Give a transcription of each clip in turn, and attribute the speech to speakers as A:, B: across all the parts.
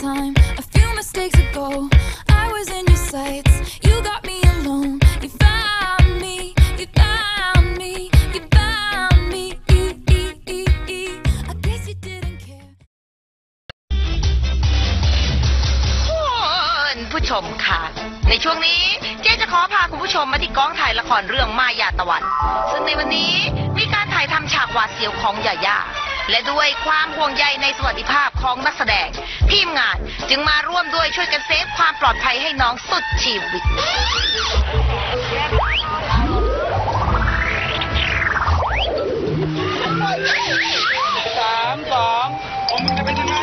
A: time. A few mistakes ago, I was in your sights. You got me alone. You found me. You found me. You found me. I guess you didn't care.
B: คุณผู้ชมค่ะ ในช่วงนี้เจ๊จะขอพาคุณผู้ชมมาที่กองถ่ายละครเรื่องมายาตะวัน ซึ่งในวันนี้มีการถ่ายทำฉากหวาดเสียวของยาย่า และด้วยความห่วงใยในสวัสดิภาพของนักแสดง ทีมงานจึงมาร่วมด้วยช่วยกันเซฟความปลอดภัยให้น้องสุดชีวิต
C: สามสองว่ามึงจะเป็นยังไง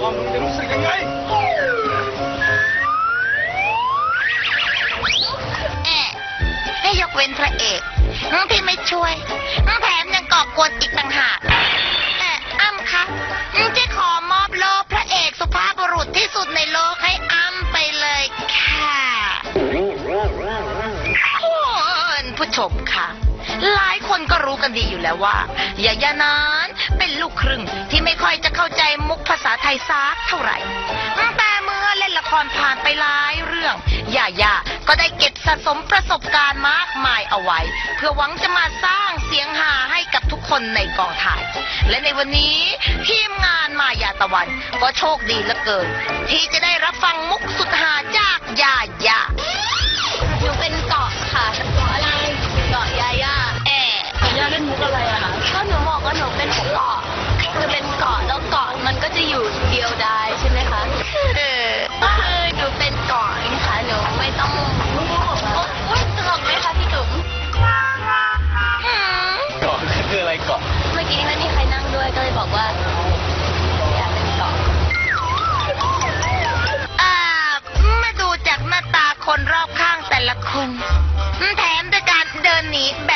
C: ว่ามึงจะรู้สึกยังไง
B: แอะให้ยกเว้นพระเอกที่ไม่ช่วยแถมยังก่อกวนอีกต่างหาก ที่สุดในโลกให้อ้ำไปเลยค่ะ คุณผู้ชมค่ะ หลายคนก็รู้กันดีอยู่แล้วว่ายายานั้นเป็นลูกครึ่งที่ไม่ค่อยจะเข้าใจมุกภาษาไทยซักเท่าไหร่แต่เมื่อเล่นละครผ่านไปหลายเรื่องยายา ก็ได้เก็บสะสมประสบการณ์มากมายเอาไว้ เพื่อหวังจะมาสร้างเสียงฮาให้กับทุกคนในกองถ่าย และในวันนี้ทีมงานมายาตะวัน ก็โชคดีเหลือเกิน ที่จะได้รับฟังมุกสุดฮาจากยายา
D: หนูเป็นเกาะค่ะเกาะอะไรเกาะยาย่า
B: แอะ
D: ย่าเล่นมุกอะไรอะคะก็หนูบอกว่าหนูเป็นเกาะคือเป็นเกาะแล้วเกาะมันก็จะอยู่เดียวดายใช่ไหม
B: เกาะ
C: เมื่
D: อกี้ไม่มีใครนั่งด้วยก็เลยบอกว่าอยากเป็นเกาะ
B: อ่ามาดูจากหน้าตาคนรอบข้างแต่ละคน แถมด้วยการเดินหนีแบบ